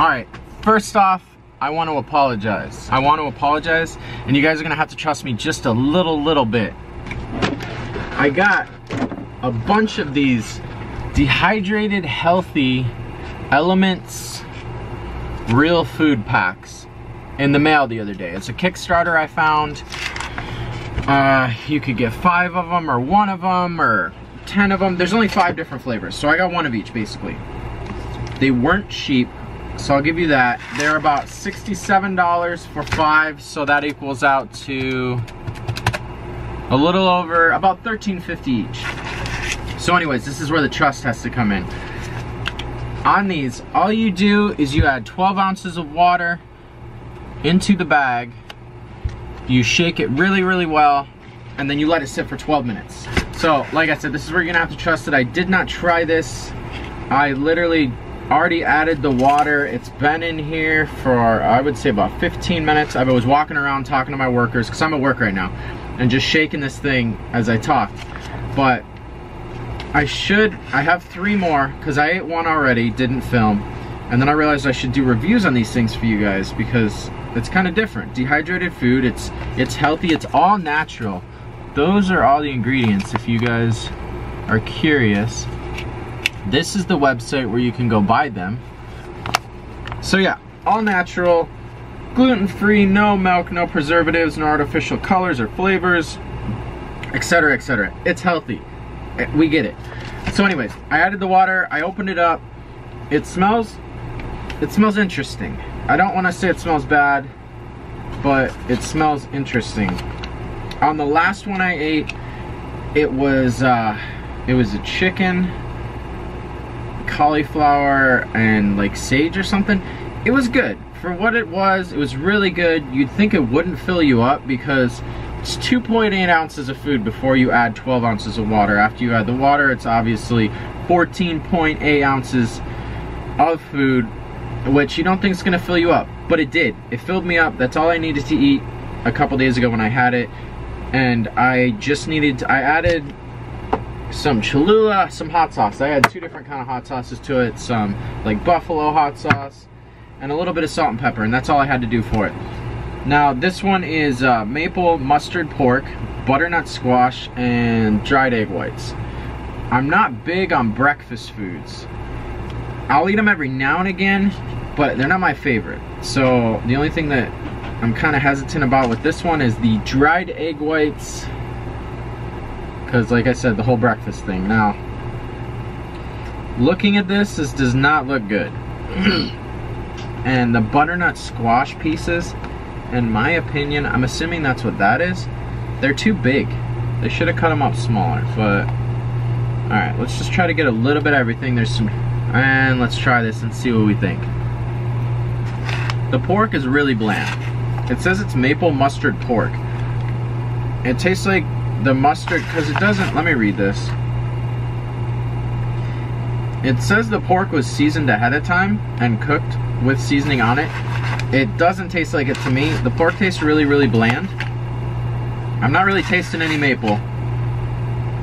All right, first off, I want to apologize. I want to apologize, and you guys are gonna have to trust me just a little, little bit. I got a bunch of these dehydrated, healthy elements real food packs in the mail the other day. It's a Kickstarter I found. Uh, you could get five of them or one of them or 10 of them. There's only five different flavors, so I got one of each basically. They weren't cheap, so I'll give you that. They're about $67 for five, so that equals out to a little over, about $13.50 each. So anyways, this is where the trust has to come in. On these, all you do is you add 12 ounces of water into the bag, you shake it really, really well, and then you let it sit for 12 minutes. So, like I said, this is where you're gonna have to trust that I did not try this. I literally already added the water. It's been in here for, I would say about 15 minutes. I was walking around talking to my workers, because I'm at work right now, and just shaking this thing as I talked. But I should, I have three more, because I ate one already, didn't film. And then I realized I should do reviews on these things for you guys, because it's kind of different. Dehydrated food, it's, it's healthy, it's all natural. Those are all the ingredients if you guys are curious. This is the website where you can go buy them. So yeah, all natural, gluten-free, no milk, no preservatives, no artificial colors or flavors, etc, etc. It's healthy. Eh, we get it. So anyways, I added the water, I opened it up. It smells, it smells interesting. I don't want to say it smells bad, but it smells interesting. On the last one I ate, it was, uh, it was a chicken, cauliflower, and like sage or something. It was good. For what it was, it was really good. You'd think it wouldn't fill you up because it's 2.8 ounces of food before you add 12 ounces of water. After you add the water, it's obviously 14.8 ounces of food, which you don't think is gonna fill you up, but it did. It filled me up. That's all I needed to eat a couple days ago when I had it. And I just needed, to, I added some Cholula, some hot sauce. I had two different kind of hot sauces to it. Some like buffalo hot sauce and a little bit of salt and pepper. And that's all I had to do for it. Now this one is uh, maple mustard pork, butternut squash, and dried egg whites. I'm not big on breakfast foods. I'll eat them every now and again, but they're not my favorite. So the only thing that I'm kind of hesitant about with this one is the dried egg whites. Because like I said, the whole breakfast thing. Now, looking at this, this does not look good. and the butternut squash pieces, in my opinion, I'm assuming that's what that is. They're too big. They should have cut them up smaller, but all right, let's just try to get a little bit of everything. There's some, and let's try this and see what we think. The pork is really bland. It says it's maple mustard pork. It tastes like the mustard, because it doesn't, let me read this. It says the pork was seasoned ahead of time and cooked with seasoning on it. It doesn't taste like it to me. The pork tastes really, really bland. I'm not really tasting any maple.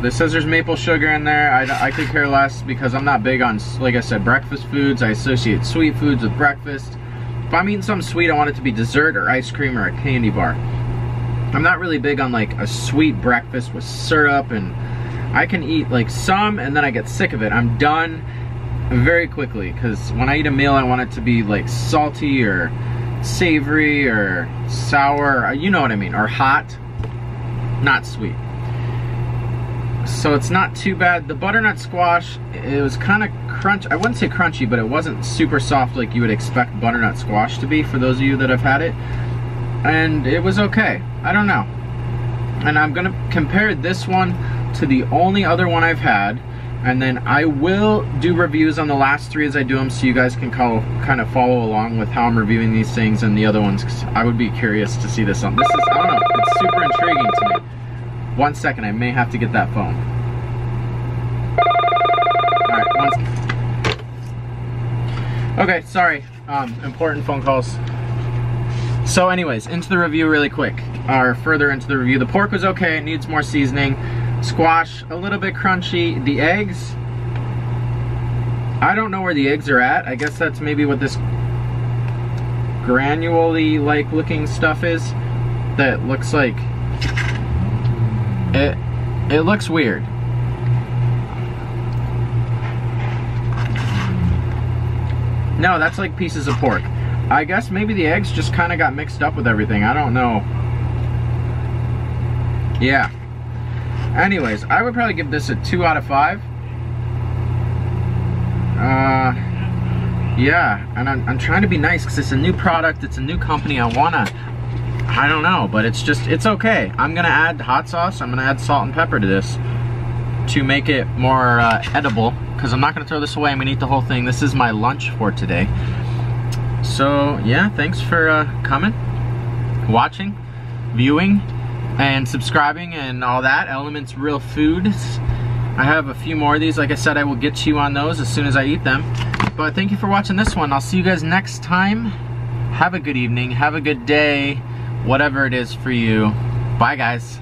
This says there's maple sugar in there. I, I could care less because I'm not big on, like I said, breakfast foods. I associate sweet foods with breakfast. If I'm eating something sweet, I want it to be dessert or ice cream or a candy bar. I'm not really big on like a sweet breakfast with syrup and I can eat like some and then I get sick of it. I'm done very quickly because when I eat a meal, I want it to be like salty or savory or sour, you know what I mean, or hot, not sweet. So it's not too bad. The butternut squash, it was kind of crunch. I wouldn't say crunchy, but it wasn't super soft like you would expect butternut squash to be for those of you that have had it. And it was okay. I don't know. And I'm gonna compare this one to the only other one I've had and then I will do reviews on the last three as I do them so you guys can call, kind of follow along with how I'm reviewing these things and the other ones I would be curious to see this one. This is, I don't know, it's super intriguing to me. One second, I may have to get that phone. Alright, one second. Okay, sorry, um, important phone calls. So anyways, into the review really quick, or further into the review. The pork was okay, it needs more seasoning. Squash, a little bit crunchy. The eggs, I don't know where the eggs are at. I guess that's maybe what this granularly like looking stuff is that looks like it it looks weird. No, that's like pieces of pork. I guess maybe the eggs just kind of got mixed up with everything. I don't know. Yeah. Anyways, I would probably give this a 2 out of 5. Uh, yeah, and I'm, I'm trying to be nice because it's a new product, it's a new company, I wanna, I don't know, but it's just, it's okay. I'm gonna add hot sauce, I'm gonna add salt and pepper to this to make it more uh, edible because I'm not gonna throw this away, I'm gonna eat the whole thing. This is my lunch for today. So yeah, thanks for uh, coming, watching, viewing, and subscribing and all that. Elements Real Foods. I have a few more of these. Like I said, I will get you on those as soon as I eat them. But thank you for watching this one. I'll see you guys next time. Have a good evening. Have a good day. Whatever it is for you. Bye, guys.